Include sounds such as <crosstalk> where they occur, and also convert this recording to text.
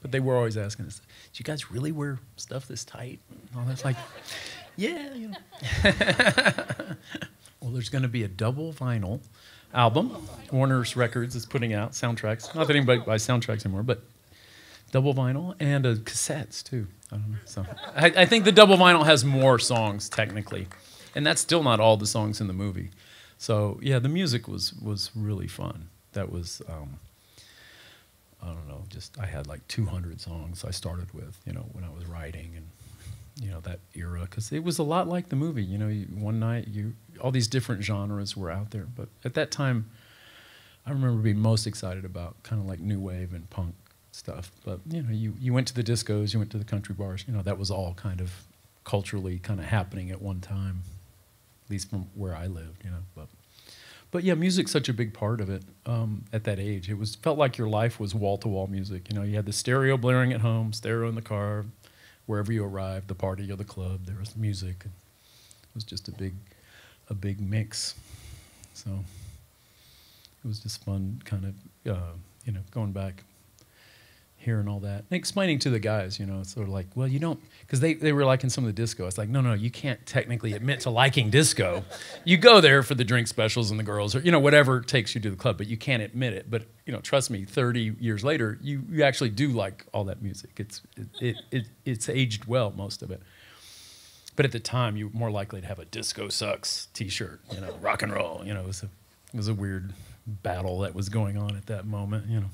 But they were always asking us, "Do you guys really wear stuff this tight?" And all that's like, yeah, you know. <laughs> well, there's going to be a double vinyl album. Warner's Records is putting out soundtracks. Not that anybody buys soundtracks anymore, but double vinyl and uh, cassettes too. I don't know. So I, I think the double vinyl has more songs technically, and that's still not all the songs in the movie. So yeah, the music was was really fun. That was. Um, I don't know, just I had like 200 songs I started with, you know, when I was writing and you know that era because it was a lot like the movie. You know, you, one night you all these different genres were out there, but at that time, I remember being most excited about kind of like new wave and punk stuff. But you know, you you went to the discos, you went to the country bars. You know, that was all kind of culturally kind of happening at one time, at least from where I lived. You know, but but yeah, music's such a big part of it um, at that age. It was felt like your life was wall to wall music. You know, you had the stereo blaring at home, stereo in the car, wherever you arrived, the party or the club, there was music. It was just a big, a big mix. So it was just fun, kind of, uh, you know, going back hearing all that and explaining to the guys, you know, sort of like, well, you don't, because they, they were liking some of the disco. It's like, no, no, you can't technically admit to liking disco. You go there for the drink specials and the girls, or you know, whatever takes you to the club, but you can't admit it. But you know, trust me, 30 years later, you, you actually do like all that music. It's it, it, it it's aged well, most of it. But at the time, you were more likely to have a disco sucks T-shirt, you know, rock and roll. You know, it was a it was a weird battle that was going on at that moment, you know.